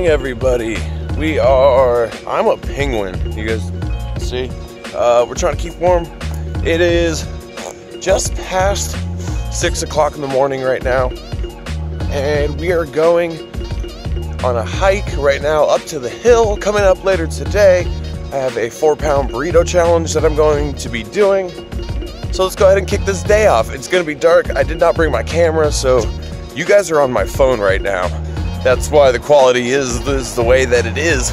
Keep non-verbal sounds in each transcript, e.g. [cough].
morning, everybody. We are, I'm a penguin. You guys see? Uh, we're trying to keep warm. It is just past six o'clock in the morning right now, and we are going on a hike right now up to the hill. Coming up later today, I have a four pound burrito challenge that I'm going to be doing. So let's go ahead and kick this day off. It's gonna be dark. I did not bring my camera, so you guys are on my phone right now. That's why the quality is, is the way that it is.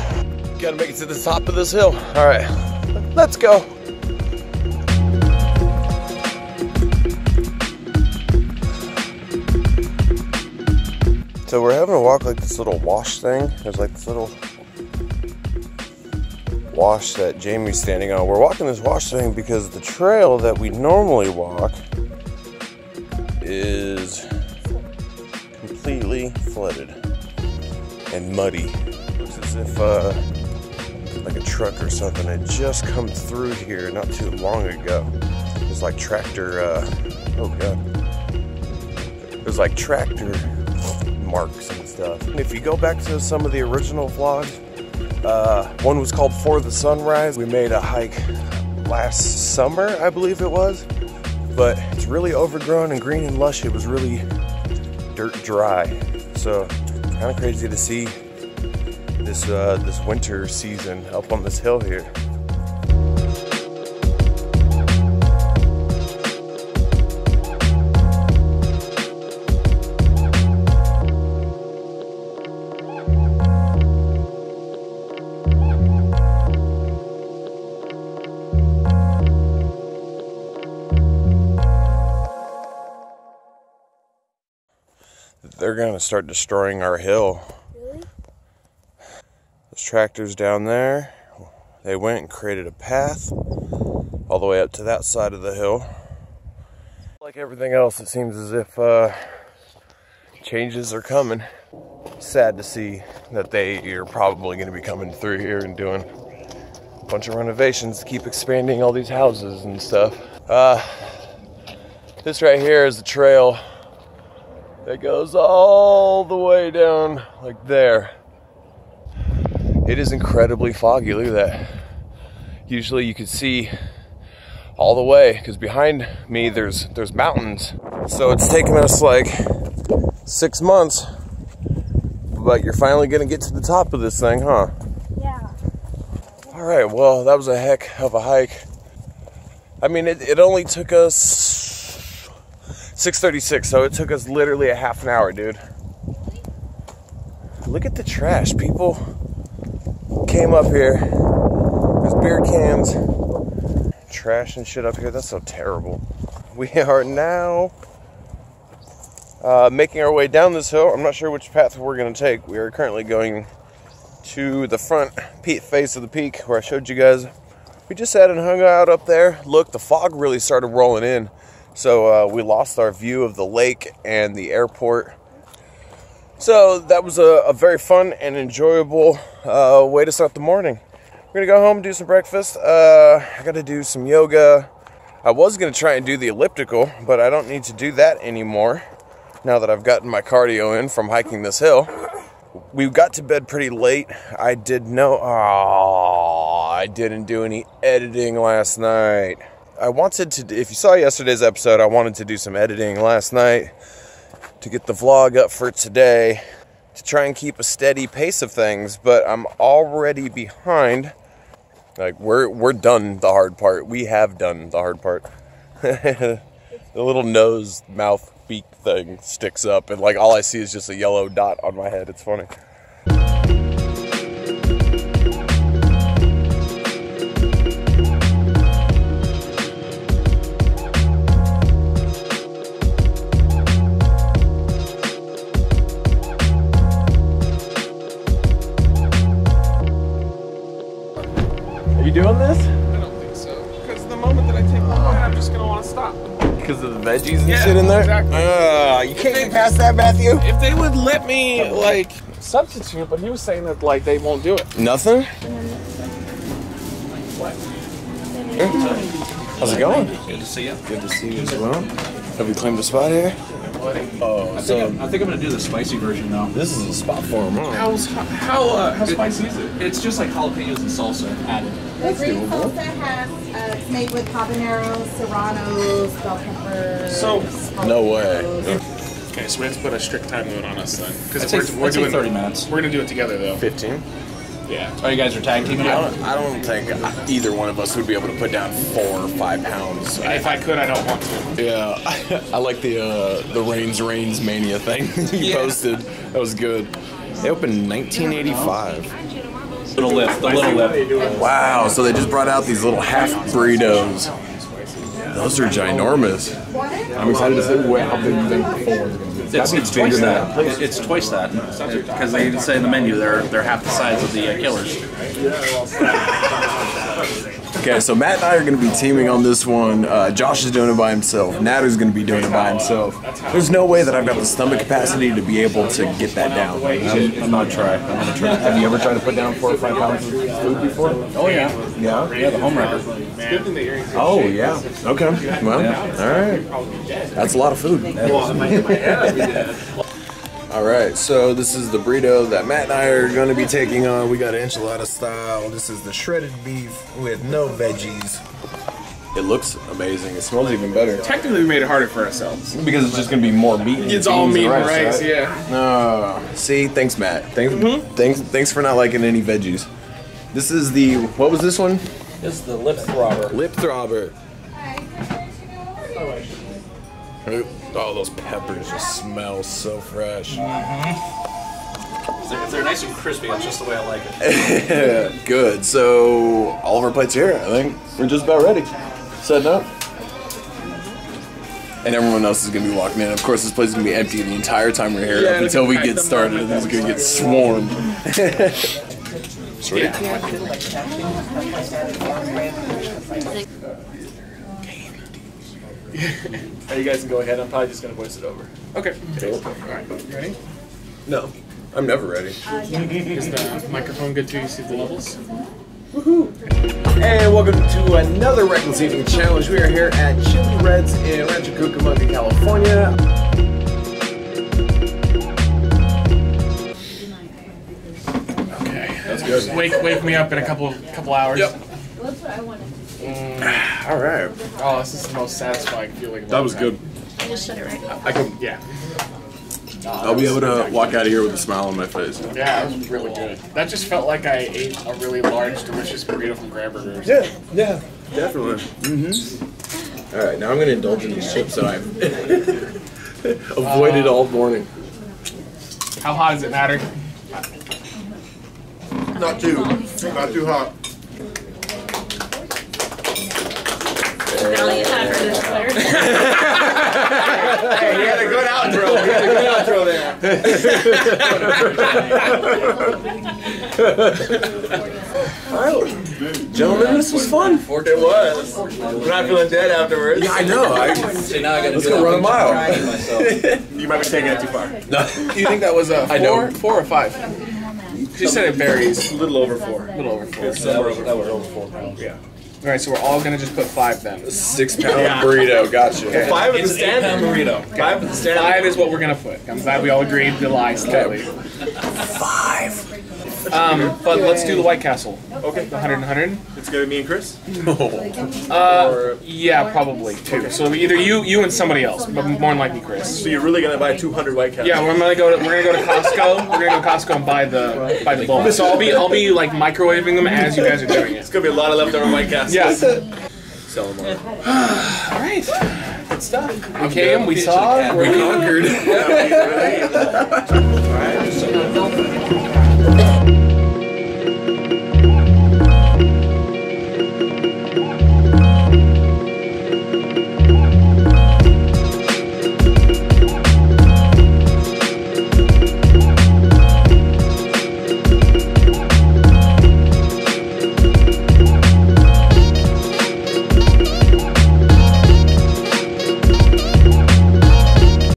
Gotta make it to the top of this hill. All right, let's go. So we're having to walk like this little wash thing. There's like this little wash that Jamie's standing on. We're walking this wash thing because the trail that we normally walk is completely flooded and muddy. Looks as if uh, like a truck or something had just come through here not too long ago. It was like tractor, uh, oh god. It was like tractor marks and stuff. And if you go back to some of the original vlogs, uh, one was called For the Sunrise. We made a hike last summer, I believe it was, but it's really overgrown and green and lush. It was really dirt dry. So kind of crazy to see this uh, this winter season up on this hill here. They're gonna start destroying our hill. Really? Those tractors down there, they went and created a path all the way up to that side of the hill. Like everything else, it seems as if uh, changes are coming. Sad to see that they are probably going to be coming through here and doing a bunch of renovations to keep expanding all these houses and stuff. Uh, this right here is the trail that goes all the way down like there. It is incredibly foggy. Look at that. Usually you could see all the way because behind me there's there's mountains. So it's taken us like six months, but you're finally gonna get to the top of this thing, huh? Yeah. All right. Well, that was a heck of a hike. I mean, it, it only took us 6:36, so it took us literally a half an hour, dude. Look at the trash. People came up here. There's beer cans, trash and shit up here. That's so terrible. [laughs] We are now uh, making our way down this hill. I'm not sure which path we're going to take. We are currently going to the front peak face of the peak where I showed you guys. We just sat and hung out up there. Look, the fog really started rolling in. So uh, we lost our view of the lake and the airport. So that was a, a very fun and enjoyable uh, way to start the morning. We're gonna go home, do some breakfast. Uh, I gotta do some yoga. I was gonna try and do the elliptical, but I don't need to do that anymore now that I've gotten my cardio in from hiking this hill. We got to bed pretty late. I did no. Oh, I didn't do any editing last night. I wanted to. If you saw yesterday's episode, I wanted to do some editing last night to get the vlog up for today to try and keep a steady pace of things, but I'm already behind. Like we're we're done the hard part. We have done the hard part. [laughs] the little nose, mouth, beak thing sticks up, and like all I see is just a yellow dot on my head. It's funny. Doing this? I don't think so. Because the moment that I take one bite, I'm just gonna want to stop. Because of the veggies and Yeah, shit in there? exactly. Uh, you can't they- get past that, Matthew. If they would let me like substitute, but he was saying that like they won't do it. Nothing? What? How's it going? Good to see you. Good to see you as well. Have you claimed a spot here? Buddy. Oh, I think, I'm, I think I'm gonna do the spicy version though. this is a spot for him. Huh? How's how uh, how spicy is it? It's just like jalapenos and salsa added. The green salsa has, uh, it's made with habaneros, serranos, bell peppers. So- No way. Okay, so we have to put a strict time limit on us then, because I'd we're, we're doing 30 minutes. We're gonna do it together though. 15? Yeah. Oh, you guys are tag teaming I don't, I don't think either one of us would be able to put down four or five pounds. And if I could, I don't want to. Yeah, [laughs] I like the uh, the Reigns Reigns Mania thing [laughs] you posted. That was good. They opened in 1985. Little lip, the little lip. Wow, so they just brought out these little half burritos. Those are ginormous. I'm excited to see what, how big you think the full one's gonna be. It's, it's twice that. It- It's twice that because they even say in the menu they're they're half the size of the uh, killers. Okay, so Matt and I are going to be teaming on this one. Uh, Josh is doing it by himself. Natter's going to be doing it by himself. There's no way that I've got the stomach capacity to be able to get that down. I'm, I'm gonna try. I'm gonna try. Have you ever tried to put down four or five pounds of food before? Oh yeah, Yeah. yeah, the home record. Oh yeah. Okay. Well, all right. That's a lot of food. All right. So this is the burrito that Matt and I are going to be taking on. We got an enchilada style. This is the shredded beef with no veggies. It looks amazing. It smells even better Technically, we made it harder for ourselves. because it's just going to be more meat. and It's all meat and right? rice, yeah. Uh, see, thanks, Matt. Thanks, thanks, thanks for not liking any veggies. This is the what was this one? This is the lip throbber. Lip throbber. Oh, those peppers just smell so fresh. If they're, they're nice and crispy, that's just the way I like it. [laughs] Good. So all of our plates here. I think we're just about ready. Setting up. And everyone else is gonna be walking in. Of course, this place is gonna be empty the entire time we're here Yeah, up until we pack get them started. up. It's gonna get swarmed. [laughs] Sweet. You guys can go ahead. I'm probably just gonna voice it over. Okay. Alright. You ready? No, I'm never ready. Is the microphone good too? You see the levels? Woohoo! And welcome to another Wreckless Eating Challenge. We are here at Chile Reds in Rancho Cucamonga, California. Okay. That's good. Wake wake me up in a couple couple hours. Yep. All right. Oh, this is the most satisfying feeling. That was time. good. I just shut it right off. I can, Yeah. I'll be able to walk out of here with a smile on my face. Yeah, that was really good. That just felt like I ate a really large, delicious burrito from Grand Burgers. Yeah, yeah, definitely. Mm-hmm. All right, now I'm gonna indulge in these chips that I've [laughs] avoided all morning. How hot does it matter? Not too, not too hot. Now you have for this player. Hey, you had a good outro. You had a good outro there. All right, gentlemen, this was fun. It was. We're not feeling dead afterwards. Yeah, I know. I, See, now I gotta let's do go that run a mile. [laughs] You might be taking it too far. Do you think that was a I four, know. four or five? She said it varies. A little over four. A little over four. That was, that was over four pounds. Yeah. All right, so we're all gonna just put five then. Six pound burrito. Gotcha. Five is the an eight pound standard. burrito. Five is the standard. Five is what we're gonna put. I'm glad we all agreed to lie slightly. Five. Um, but let's do the White Castle. Okay. The 100 and 100. It's gonna be me and Chris. [laughs] Uh, yeah, probably two. So either you, you and somebody else, but more than likely Chris. So you're really gonna buy 200 White Castles? Yeah, we're gonna go to we're gonna go to Costco. We're gonna go to Costco and buy the buy the bowl. So I'll be I'll be like microwaving them as you guys are doing it. It's gonna be a lot of leftover White Castles. Yeah. Sell them all. [sighs] All right. Good stuff. We came. We saw. We We're conquered. Yeah, [laughs]